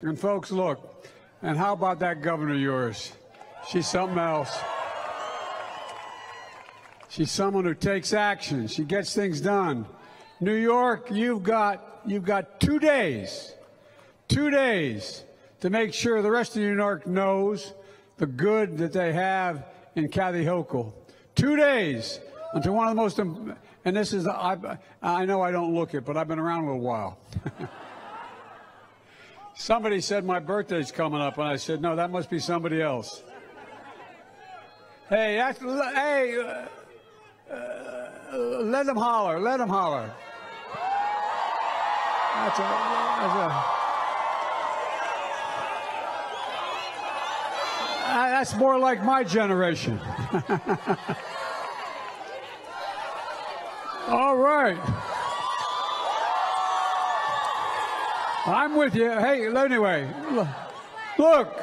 And folks, look, and how about that governor of yours? She's something else. She's someone who takes action. She gets things done. New York, you've got you've got two days, two days to make sure the rest of New York knows the good that they have in Kathy Hochul. Two days until one of the most, and this is, I, I know I don't look it, but I've been around a little while. Somebody said my birthday's coming up, and I said, no, that must be somebody else. Hey, that's, hey, uh, uh, let them holler, let them holler. That's a, that's a, uh, that's more like my generation. All right. I'm with you. Hey, anyway, look,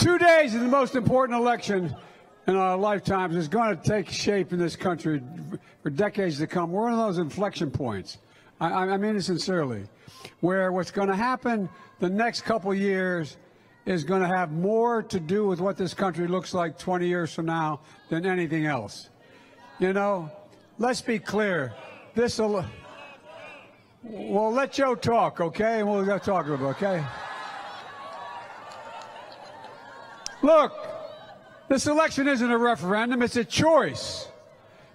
two days is the most important election in our lifetimes. It's going to take shape in this country for decades to come. We're one of those inflection points. I, I mean it sincerely, where what's going to happen the next couple years is going to have more to do with what this country looks like 20 years from now than anything else. You know, let's be clear. This will. Well, let Joe talk, okay? And we'll go talk about okay? Look, this election isn't a referendum, it's a choice.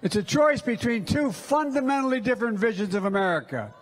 It's a choice between two fundamentally different visions of America.